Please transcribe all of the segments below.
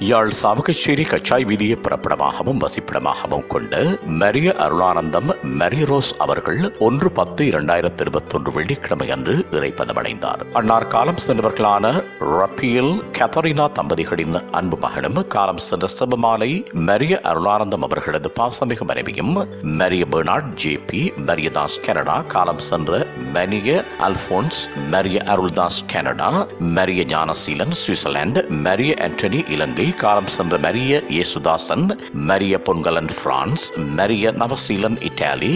யாழ் சாவகச்சேரி கச்சாய் வீதியை பிறப்பிடமாகவும் வசிப்பிடமாகவும் கொண்ட மரிய அருளானந்தம் மரியரோஸ் அவர்கள் ஒன்று பத்து இரண்டாயிரத்தி இருபத்தொன்று வெள்ளிக்கிழமை அன்று இறைப்பதமடைந்தார் அன்னார் காலம் சென்றவர்களான ரப்பியல் கத்தரினா தம்பதிகளின் அன்பு மகனும் காலம் சென்ற சிவமாலை மரிய அருளானந்தம் அவர்களது பாசமிகு மனைவியும் Maria Bernard J P Mariyadas Canada காலம் சென்ற மனிய Alphonse Maria Aruldas Canada Maria Gnanaseelan Switzerland Maria Antony Ilangai காலம் சென்ற Maria Yesudasan Maria Ponkalan France Maria Navaseelan Italy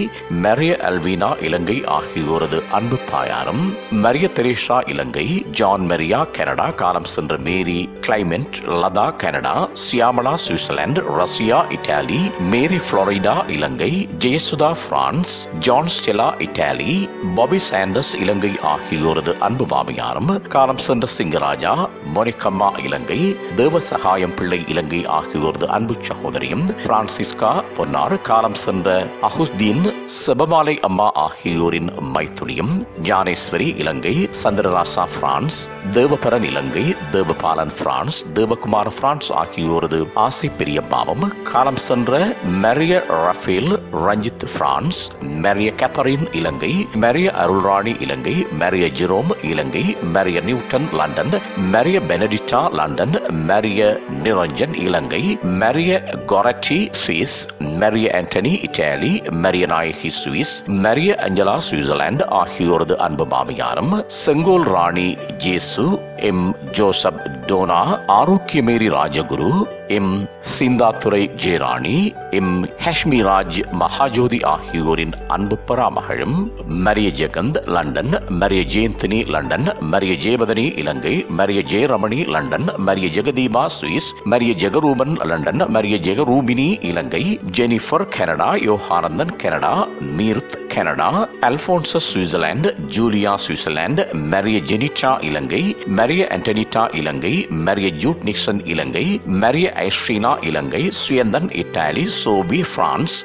Maria Alvina Ilangai ஆகியோரது அன்பு தாயாரும் Maria Theresa Ilangai John Maria Canada காலம் சென்ற Mary Clement Latha Canada Shyamala Switzerland Russia Italy Mary Florida Ilangai Jayasudha France John Stella Italy Bobby Sanders Ilangai ஆகியோரது அன்பு மாமியாரும் காலம் சென்ற சிங்கராஜா மொனிகம்மா இலங்கை தேவசகாய சகாயம் பிள்ளை இலங்கை ஆகியோரது அன்பு சகோதரியும் பிரான்சிஸ்கா பொன்னார் காலம் சென்ற அஹுஸ்தீன் செபமாலை அம்மா ஆகியோரின் மைத்துனியும் Gnaneswari Ilangai Chandrarasa France Devaparan Ilangai Devabalan France Devakumar France ஆகியோரது ஆசை பெரியம்மாவும் காலம் சென்ற Maria Raphael Ranjith France Maria Catherine Ilangai Maria Arulrani Ilangai Maria Jerome Ilangai Maria Newton London Maria Benedicta London Maria Niranjan Ilangai Maria Goretti Swiss Maria Antony Italy Maria Nayaki Swiss Maria Angela Switzerland ஆகியோரது அன்பு மாமியாரும் Sengol Rani Jesu M Joseph Dona Arokiamary Rajaguru M Sinthathurai Jeyarani M Hashmiraj Mahajothi ஆகியோரின் அன்பு பராமகளும் Maria Jeganth London Maria Jeyanthini London Maria Jeyapathani Ilangai Maria Jeyaramani London Maria Jegatheepa Swiss Maria Jegaroopan London Maria Jegaroopini Ilangai Jennifer Canada Yoganandan Canada மீர்த் Canada Alphonsus Switzerland Julia Switzerland Maria Jenita Ilangai Maria Antonita Ilangai Maria Jude Nixon Ilangai Maria Aisreena Ilangai Suyanthan Italy Sophie France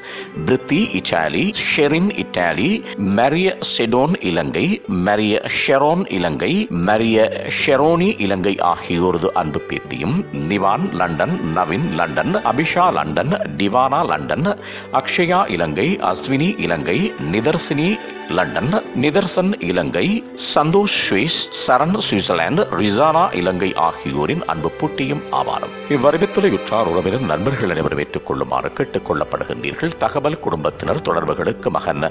Preethi Italy Sherin Italy Maria செடோன் Ilangai Maria Sharon Ilangai Maria Sheroni Ilangai ஆகியோரது அன்பு பேத்தியும் Nivan London Navin London Abisha London Divana London Akshaya Ilangai Ashwini Ilangai Nitharsini London Nitharsan Ilangai Santhosh Swiss Saran Switzerland Rizana Ilangai ஆகியோரின் அன்பு பூட்டியும் ஆவாரம். இவ்வறிவித்தலை உற்றார் உறவினர் நண்பர்கள் அனைவரும் ஏற்றுக்கொள்ளுமாறு கேட்டுக் கொள்ளப்படுகின்றீர்கள். தகவல் குடும்பத்தினர் தொடர்புகளுக்கு மகன்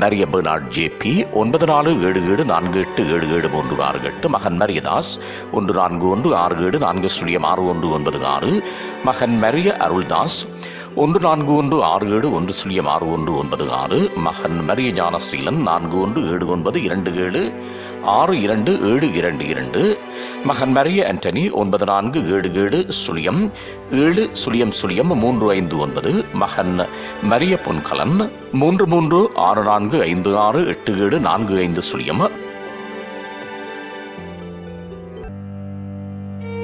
மரிய பெர்னாட் ஜே பி ஒன்பது நாலு ஏழு ஏழு நான்கு எட்டு ஏழு ஏழு மூன்று ஆறு எட்டு. மகன் மரியதாஸ் ஒன்று நான்கு ஒன்று ஆறு ஏழு நான்கு சுழியம் ஆறு ஒன்று ஒன்பது ஆறு. மகன் மரிய அருள்தாஸ் ஒன்று நான்கு ஒன்று ஆறு ஏழு ஒன்று சுழியம் ஆறு ஒன்று ஒன்பது ஆறு. மகன் மரிய ஞானஸ்ரீலன் நான்கு ஒன்று ஏழு ஒன்பது இரண்டு ஏழு. ஆறு இரண்டு ஏழு இரண்டு இரண்டு. மகன் மரிய ஆண்டனி ஒன்பது நான்கு ஏழு ஏழு. சுழியம் ஏழு சுழியம் சுழியம் மூன்று ஐந்து ஒன்பது. மகன் மரிய பொன்கலன் மூன்று மூன்று ஆறு நான்கு ஐந்து ஆறு எட்டு ஏழு நான்கு ஐந்து சுழியம்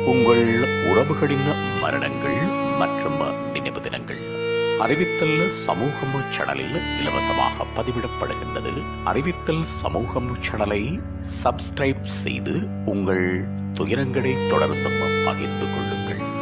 உங்கள் உறவுகளின் மரணங்கள் மற்றும் நினைவு தினங்கள். அறிவித்தல் சமூகம் சேனலில் இலவசமாக பதிவிடப்படுகின்றது. அறிவித்தல் சமூகம் சேனலை சப்ஸ்கிரைப் செய்து உங்கள் துயரங்களை தொடர்ந்தும் பகிர்ந்து கொள்ளுங்கள்.